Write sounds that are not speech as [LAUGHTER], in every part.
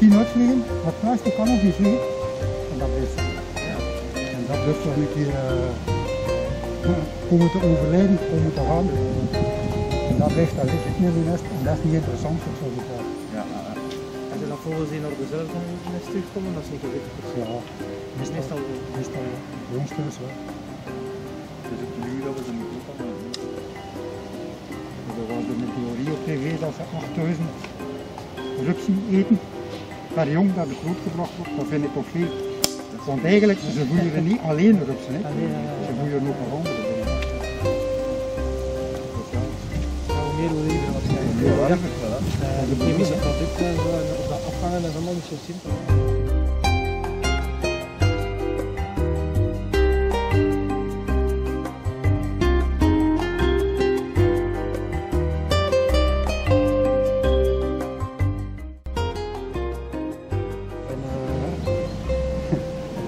zien uitvliegen, maar plastic kan nog niet vliegen. En dat is En dat dus toch een keer [LAUGHS] uh, komen te overlijden, komen te gaan. En dat ligt, dat ligt het niet in nest en dat is niet interessant voor zo'n geval. Ja, En ze dan volgens die naar dezelfde nest terugkomen, dat is niet gewicht. Ja, meestal meestal ons thuis wel. dus het nu dat we ze moeten opvangen. Er was er een theorie op tv dat ze 8000 rupsen eten per jong dat er grootgebracht wordt. Dat vind ik toch veel. Want eigenlijk, ze voeren niet alleen rupsen, hè. Ze voeren ook nog andere hoe meer hoe liever waarschijnlijk. Ja, De chemische producten en zo, en op dat afvangen, dat is allemaal niet zo simpel.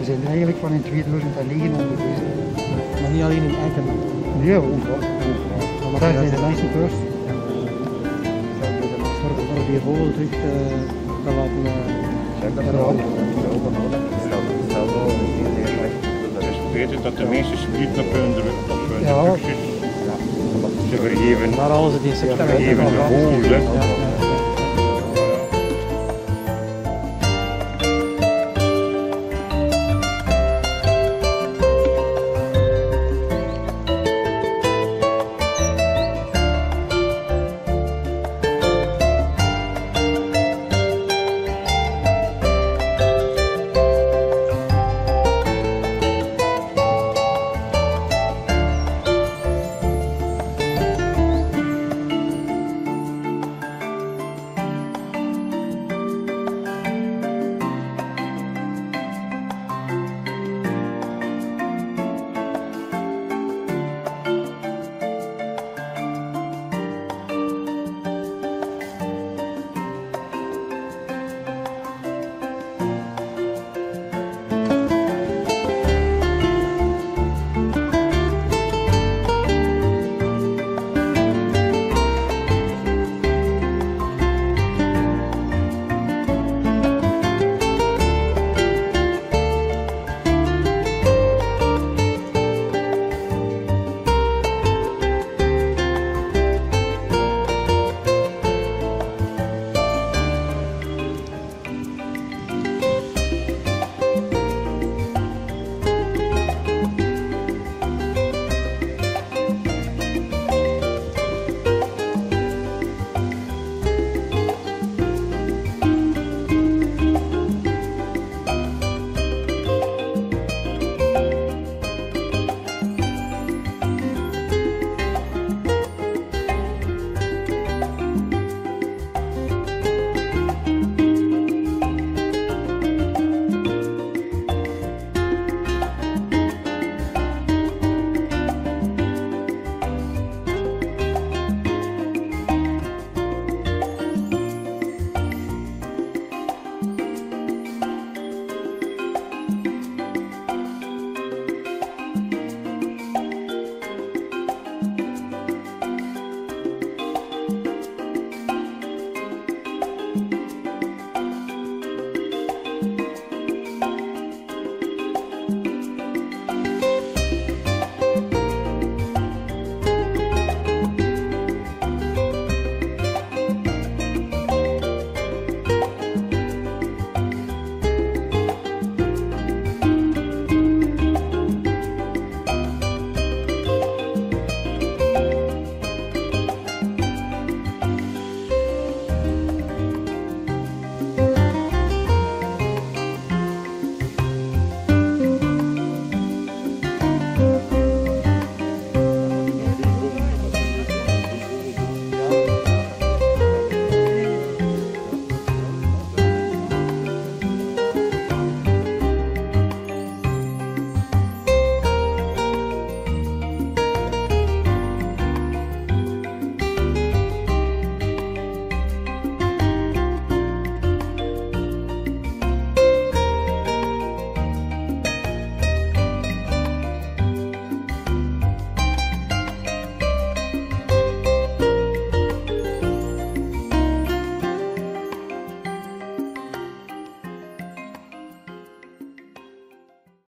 Zijn eigenlijk van in 2009 onderwezen. Maar niet alleen in Eikenland. Nee, overal. overal. Maar Daar dat zijn de mensen thuis. Zorgen dat je vogel terug eh, kan laten eh, Zeg dat dat dat is dat de meeste spieren op hun druk, op hun Ja. Ze vergeven, Maar alles het insect ze dat vergeven de vogels.